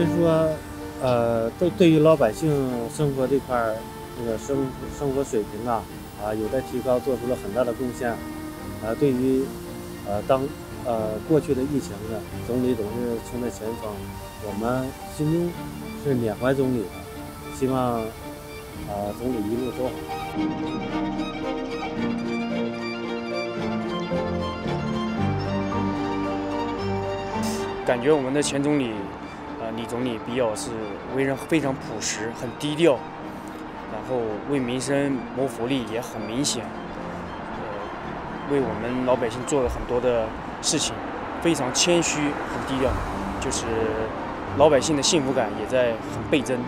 所以说，呃对对于老百姓生活这块儿那个生生活水平啊啊有待提高，做出了很大的贡献。啊，对于呃当呃过去的疫情呢，总理总是冲在前方，我们心中是缅怀总理的，希望啊总理一路走好。感觉我们的前总理，李总理比较是为人非常朴实，很低调，然后为民生谋福利也很明显，呃，为我们老百姓做了很多的事情，非常谦虚，很低调，就是老百姓的幸福感也在很倍增。